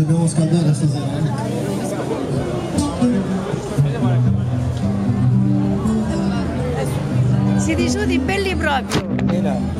ci abbiamo scaldato stasera. Siete i sudi belli proprio.